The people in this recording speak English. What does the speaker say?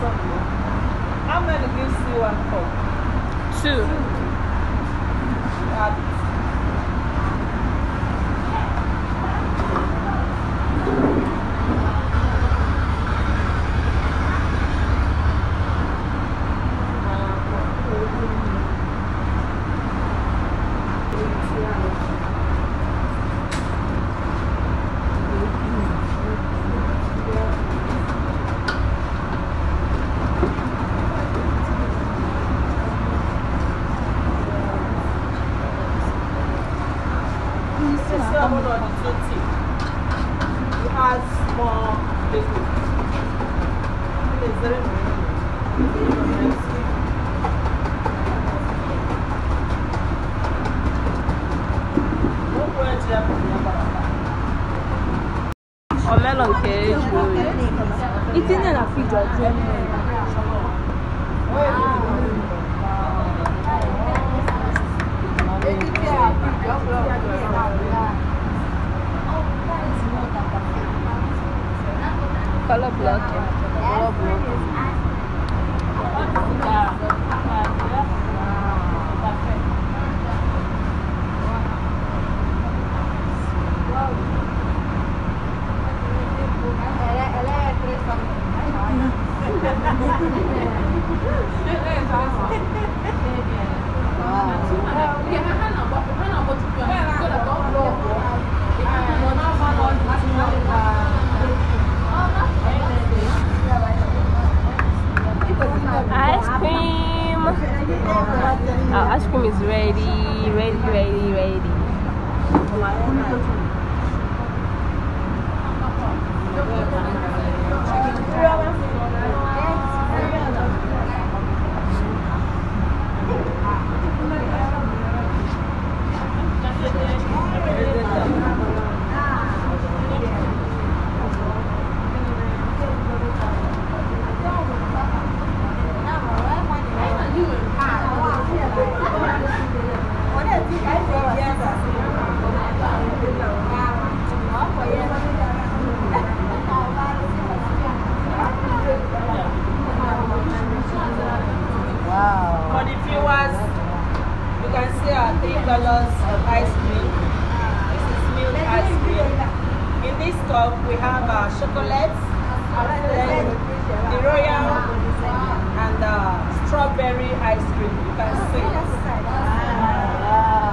something. I'm going to give you one cup. Two. Two. 720. He has more liquid. It's very nice. Ọ̀mẹ́lọ̀ nke jùlọ yìí. Itinye na fíjọ jẹ́ mẹ́rin. Color block. Ice cream. Our ice cream is ready ready ready ready there are three colors of ice cream. This is milk ice cream. In this cup, we have uh, chocolates, then the royal, and uh, strawberry ice cream. You can see. Wow.